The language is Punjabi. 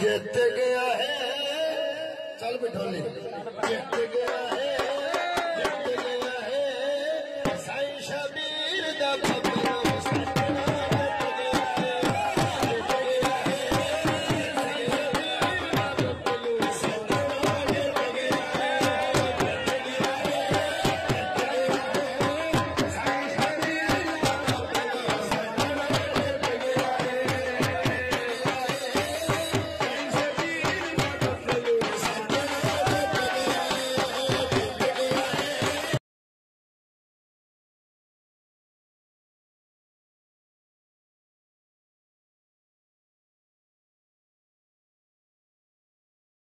ਜਿੱਤ ਗਿਆ ਹੈ। ਚੱਲ ਬਿਠੋਲੀ ਜਿੱਤ ਗਿਆ ਹੈ ਜਿੱਤ ਗਿਆ ਹੈ। ਸਾਈਂ ਸ਼ਬੀਰ ਦਾ